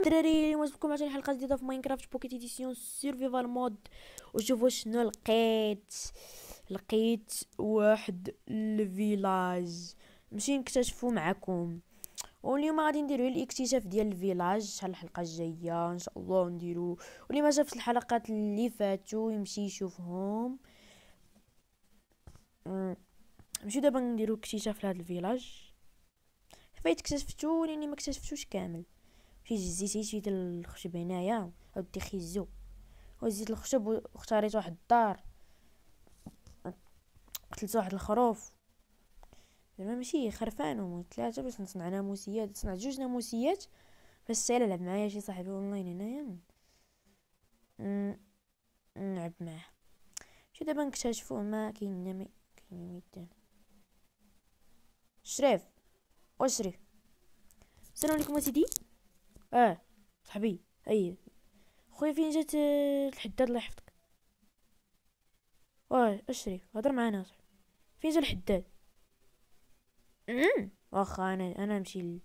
الدراري اليوم جبتكم عشان حلقة جديدة في Minecraft Pocket Edition survival mode وشوفوا شنو لقيت. لقيت واحد ال village نمشي نكتشفو معكم واليوم غادي نديرو الاكتشاف ديال ال village شحال الحلقة الجاية. إن شاء الله نديرو. واللي ما شافش الحلقات اللي فاتوا يمشي يشوفهم. نمشيو دابا نديرو اكتشاف لهاد ال village. فايت اكتشفتو لاني ما اكتشفتوش كامل. في جزيتي شي الخشب هنايا ودي خيزو. وزيت الخشب واختاريت واحد الدار. قتلت واحد الخروف. زعما ماشي خرفان وموت ثلاثة باش نصنع ناموسيات. نصنع جوج ناموسيات باش إلا لعب معايا شي صاحبي أونلاين هنايا. نلعب معاه. شي دابا نكتشفو؟ ما كاين نمي كاين ميتان شريف واش شريف. السلام عليكم أسيدي. آه صاحبي اي خويا فين جات الحداد الله يحفظك؟ واه اشري هضر معانا صاحبي. فين جا الحداد؟ واخا أنا أنا نمشي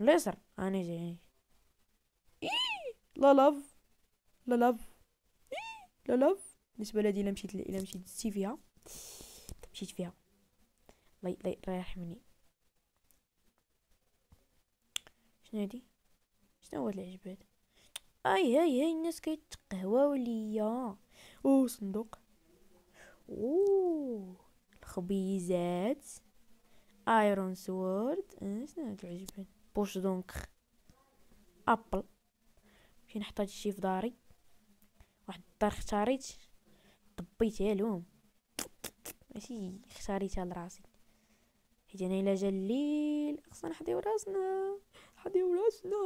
لليسر. أنا جاي. لا لاف لا لاف لا لاف بالنسبة لهادي إلا مشيت إلا مشيت دزتي فيها مشيت فيها. الله الله يرحمني. شنو هادي؟ شنو هو العجبات آي هاي هاي الناس كيتقهواو ليا أو صندوق. أو الخبيزات. ايرون سورد آه شنو هاد العجبات بوش دونك ابل نمشي نحط هادشي في داري. واحد الدار اختاريت. طبيتها لهم. ماشي اختاريتها لراسي. حيت أنا إلا جا الليل خصنا نحضيو راسنا. نحضيو راسنا.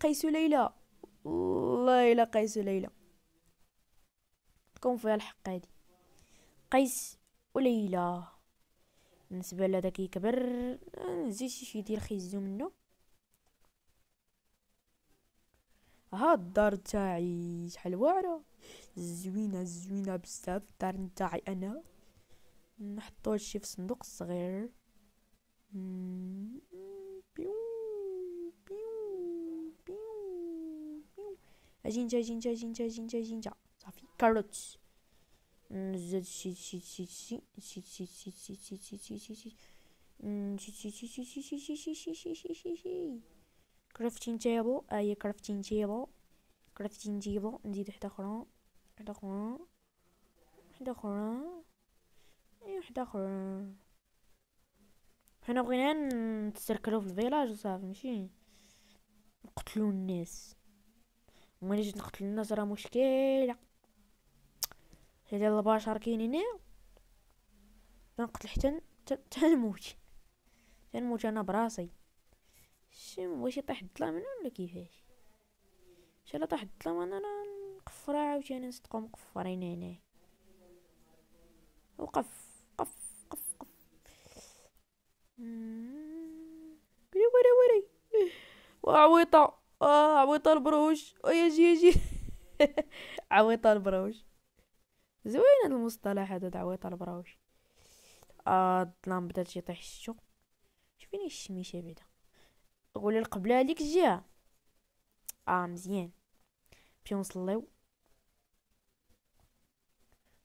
قيس ليلى. والله إلا قيس ليلى. تكون فيها الحق هادي. قيس وليلى بالنسبة لهذا كيكبر نزيد شي ديال خيزو منه. ها الدار تاعي شحال واعرة؟ زوينة زوينة بزاف. الدار نتاعي أنا. نحطو هادشي في الصندوق الصغير A gente, a gente, a gente, a gente, a gente, ó. Safi. Carrots. كرافتين تيبل هي كرافتين تيبل كرافتين تيبل نزيد وحدة أخرى وحدة أخرى وحدة أخرى وحدة أخرى حنا بغينا نتسركلو في الفيلاج وصافي ماشي؟ نقتلو الناس. ملي جيت نقتل الناس راه مشكلة. حيت البشر كاينين هنا. نقتل حتى تنموت تنموت أنا براسي. شي واش يطيح الظلام ولا كيفاش؟ شلا طاح الظلام أنا نقفر عاوتاني نصدقو مقفرين هنا. وقف. وعويطة آه عويطة البروش ويجي يجي عويطة البروش زوين هاد المصطلح هذا عويطة البروش آه الظلام بدات يطيح الشو شوفيني الشميشة بعدا. قولي القبلة هذيك الجهة. آه مزيان. نمشيو نصليو.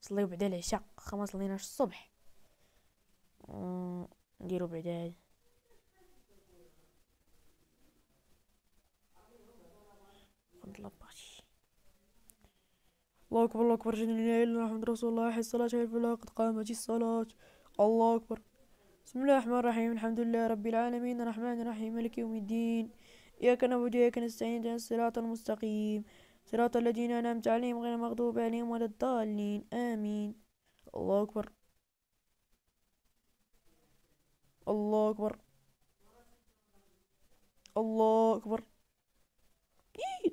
نصليو بعدا العشاء. ما صليناش الصبح. نديرو بعدا الله أكبر الله أكبر. اشهد ان لا اله الا الله محمد رسول الله حي الصلاة حي الفلاح قد قامت الصلاة. الله أكبر. بسم الله الرحمن الرحيم. الحمد لله رب العالمين. الرحمن الرحيم. مالك يوم الدين. إياك نعبد وإياك نستعين. اهدنا الصراط المستقيم. صراط الذين أنعمت عليهم غير المغضوب عليهم ولا الضالين. آمين. الله أكبر. الله أكبر. الله أكبر.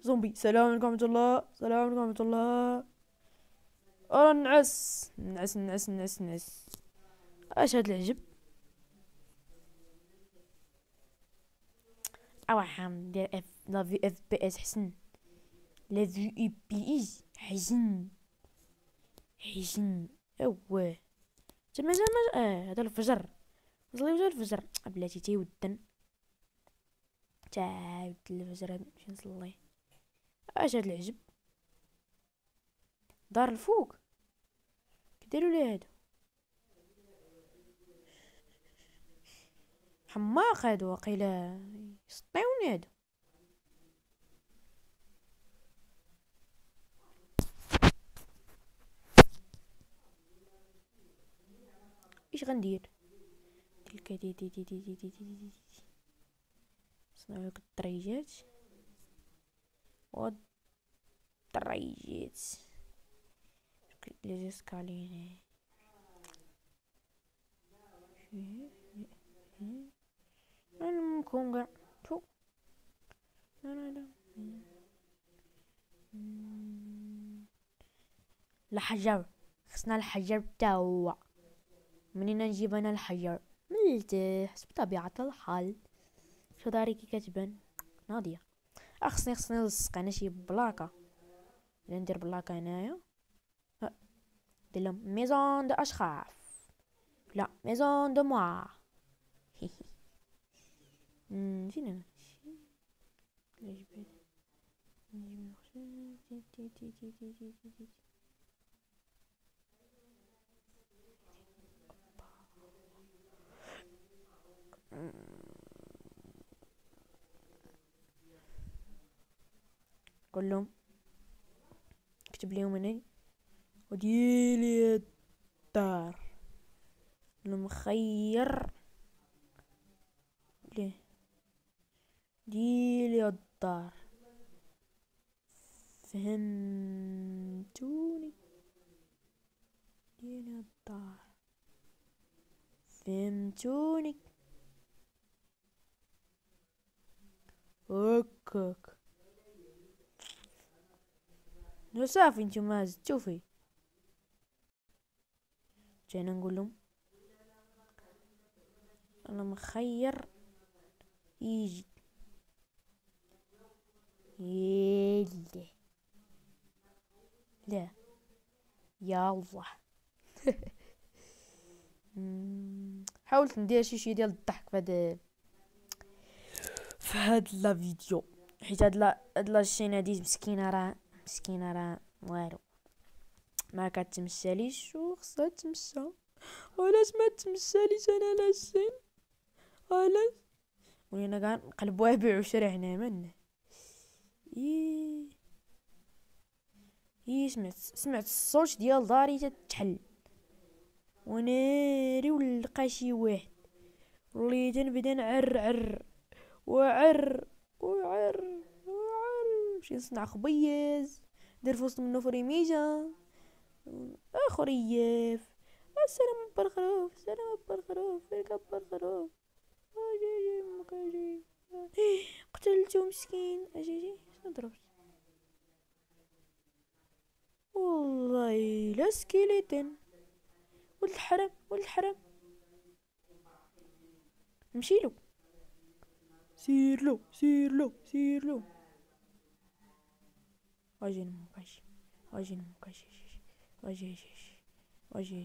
زومبي. السلام عليكم ورحمة الله. السلام عليكم ورحمة الله. آه نعس. نعس نعس نعس نعس. أش هاد العجب؟ أو حام ندير اف لا في FPS حسن. لا في اي بي اس حزن. حزن. أوه. تما زعما آه هذا الفجر. نصلي وجه الفجر. بلاتي تيودن تعاود الفجر. نمشي نصلي. اش هاد العجب دار الفوق كديروا لي هادو حماق هادو وقيلا يسطيوني هادو إيش غندير تلك دي دي دي دي دي دي دي دي دي صنعوا لك الطريجات отдраить les escaliers. المهم كاع تو الحجر خصنا الحجر تا هو منين نجيب أنا الحجر من بطبيعة الحال شو داري كي كتبان ناضية اخصني خصني نلصق أنا شي بلاكة الا ندير بلاكة هنايا دير لهم ميزون دو اشخاص لا ميزون دو موا فين أنا كلهم. اكتب ليهم هنا وديلي الدار. المخير ليه؟ ديلي الدار. فهمتوني؟ ديلي الدار. فهمتوني؟ هكاك صافي نتوما زدتو فيه جينا نقول لهم أنا مخير يجي. يلا لا. يا الله حاولت ندير شي شي ديال الضحك فهاد فهاد لا فيديو. حيت هاد لا هاد لا شين هادي مسكينة راه. مسكينة راه والو. ما كتمشاليش وخصها تمشى. علاش ما تمشاليش أنا لاشين علاش؟ ولينا كاع نقلبوها بيع وشري حنا من؟ إيه. إيه سمعت سمعت الصوت ديال داري تتحل. وناري ولقى شي واحد. وليت نبدا نعر عر. وعر وعر. نمشي نصنع خبيز ندير في وسط منه فريميجة خريف السلام بالخروف السلام بالخروف فرقة بالخروف أجيجي مكاجي قتلته مسكين. أجيجي نضرب والله لا سكيليتن ولد الحرام ولد الحرام مشيلو سيرلو سيرلو سيرلو Hoje não caixa. Hoje não caixa. Hoje hoje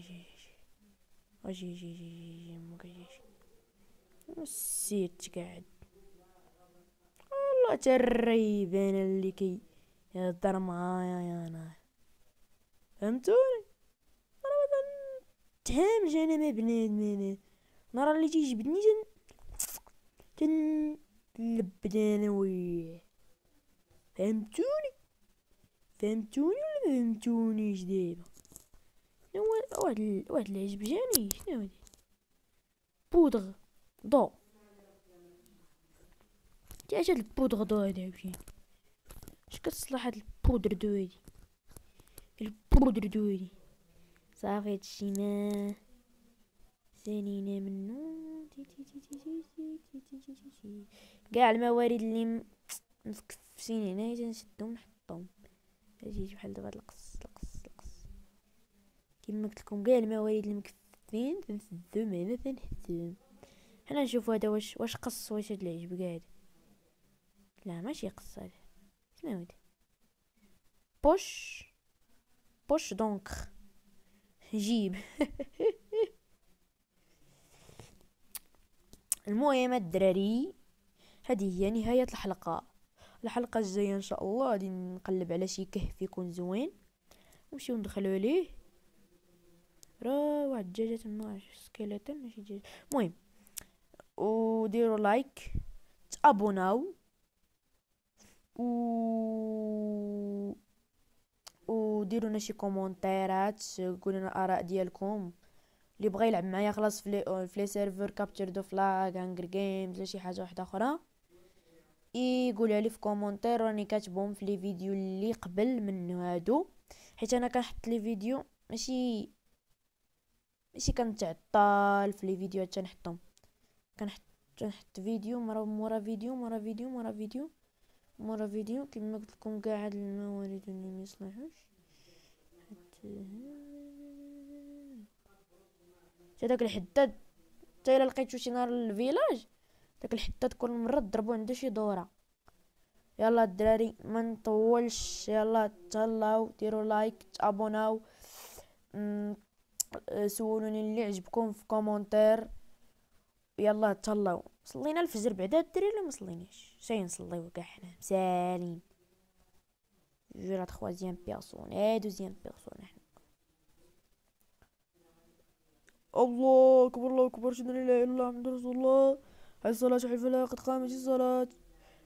hoje hoje hoje não caixa. نسيت قاعد والله تريب أنا اللي كي يهضر معايا يا أنا فهمتوني أنا مثلا تهامج أنا ما بنادم أنا نهار اللي تيجبدني تن تنلبد أنا وياه فهمتوني فهمتوني ولا فهمتونيش دابا واحد واحد العجب جاني شنو هادي بودغ ضو تي اش هاد البودغ ضو هادي عاوتاني اش كتصلح هاد البودر دو هادي البودر دو هادي صافي هادشي ما سالينا منو كاع الموارد اللي مفكفسين هنايا تنشدهم أجي بحال دابا القص القص القص. كيما قلت لكم كاع الموارد المكفين تنسدهم هنا تنحسهم. حنا نشوفو هذا واش واش قص واش هاد العجب كاع لا ماشي قص هذا. شنو هادي بوش بوش donc. جيب. المهم الدراري هذه هي نهاية الحلقة. الحلقة الجاية إن شاء الله غادي نقلب على شي كهف يكون زوين. نمشيو ندخلو عليه. راه واحد الدجاجة تما skeleton ماشي دجاجة المهم وديروا like تابوناو و وديروا لنا شي كومونتيرات قولوا لنا الاراء ديالكم. اللي بغى يلعب معايا خلاص في les serveurs capture the flag Hunger Games ولا شي حاجة واحدة أخرى. يقولها لي في commentaires راني كاتبهم في les vidéos اللي قبل من هادو. حيت أنا كنحط les vidéos ماشي ماشي كنتعطل في لي فيديوهات تنحطهم. كنحط كنحط فيديو مرة مورا فيديو مورا فيديو مورا فيديو مورا فيديو. كما قلت لكم كاع هاد الموارد اللي ما يصلحوش. حتى داك الحداد. حتى إلا لقيتو شي نهار ال village. داك الحداد كل مرة ضربو عنده شي دورة. يلا الدراري ما نطولش. يلا تهلاو ديروا like تابوناو. سولوني اللي عجبكم في commentaire. يلا تهلاو. صلينا الفجر بعدا الدراري ولا ما صليناش؟ شي نصليو كاع حنا مسالين. je la troisième personne. et deuxième personne حنا. الله أكبر الله أكبر. ان لا إله إلا محمد رسول الله. الصلاة حي الفلاح قد قامت الصلاة.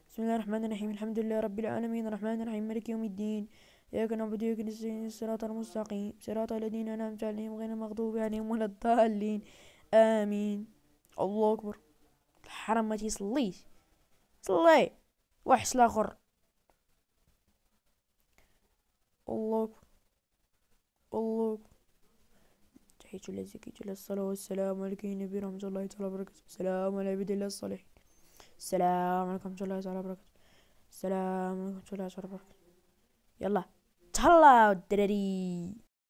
بسم الله الرحمن الرحيم. الحمد لله رب العالمين. الرحمن الرحيم. مالك يوم الدين. إياك نعبد وإياك نستعين. الصراط المستقيم. صراط الذين أنعمت عليهم غير المغضوب عليهم ولا الضالين. آمين. الله أكبر. الحرام ما تيصليش. صلي. وحش الآخر الله أكبر. الله أكبر. تحية الله زكية الله الصلاة والسلام عليك نبي رحمة الله تعالى وبركاته. السلام على عباد الله الصالحين السلام عليكم ورحمة الله تعالى وبركاته. السلام عليكم ورحمة الله تعالى وبركاته. يلا. تهلاو الدراري.